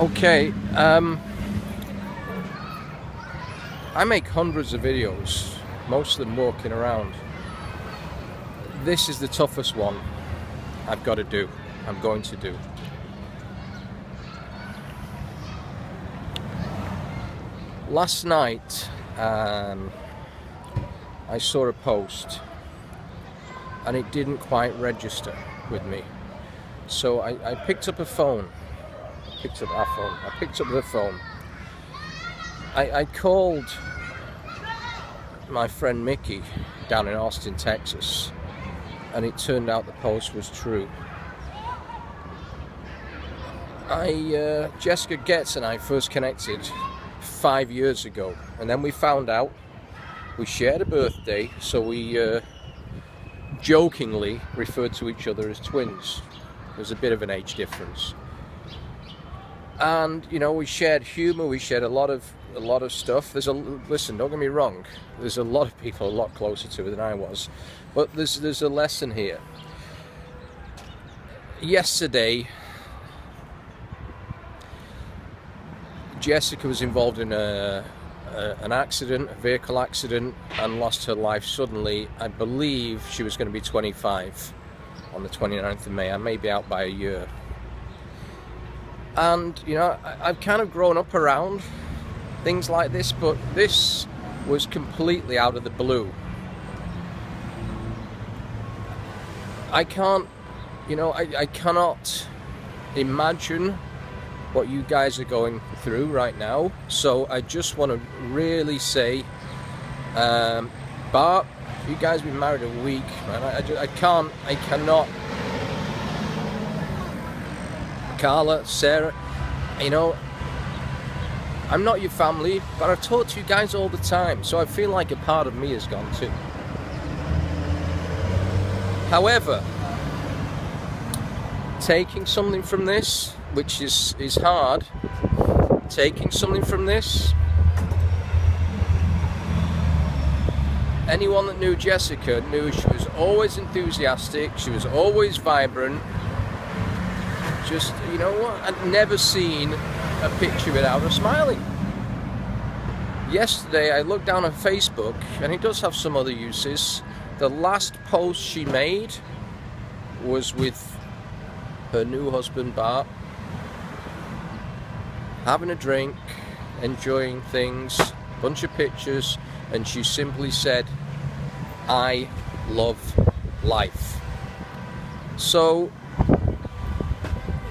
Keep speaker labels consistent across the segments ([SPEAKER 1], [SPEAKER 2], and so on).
[SPEAKER 1] Okay, um, I make hundreds of videos, most of them walking around. This is the toughest one I've got to do, I'm going to do. Last night, um, I saw a post and it didn't quite register with me. So I, I picked up a phone picked up our phone. I picked up the phone. I, I called my friend Mickey down in Austin, Texas, and it turned out the post was true. I uh, Jessica Getz and I first connected five years ago, and then we found out we shared a birthday, so we uh, jokingly referred to each other as twins. There's a bit of an age difference and you know we shared humor we shared a lot of a lot of stuff. There's a listen don't get me wrong. There's a lot of people a lot closer to it than I was. But there's there's a lesson here. Yesterday Jessica was involved in a, a, an accident a vehicle accident and lost her life suddenly. I believe she was going to be 25 on the 29th of May. I may be out by a year and you know I, have kind of grown up around things like this but this was completely out of the blue. I can't you know I, I cannot imagine what you guys are going through right now. So I just want to really say um, Bart you guys been married a week man. I, I, just, I can't I cannot Carla, Sarah, you know, I'm not your family, but I talk to you guys all the time, so I feel like a part of me has gone too. However, taking something from this, which is, is hard, taking something from this, anyone that knew Jessica knew she was always enthusiastic, she was always vibrant, just, you know what, I'd never seen a picture without her smiling. Yesterday I looked down on Facebook, and it does have some other uses. The last post she made was with her new husband Bart, having a drink, enjoying things, bunch of pictures, and she simply said, I love life. So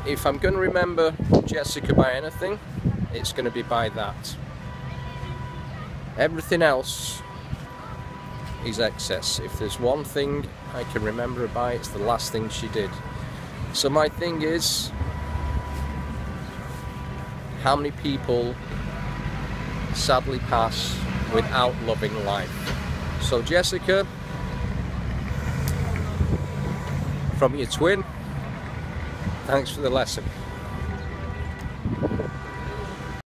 [SPEAKER 1] if I'm going to remember Jessica by anything, it's going to be by that. Everything else is excess. If there's one thing I can remember her by, it's the last thing she did. So my thing is, how many people sadly pass without loving life? So Jessica, from your twin, Thanks for the lesson.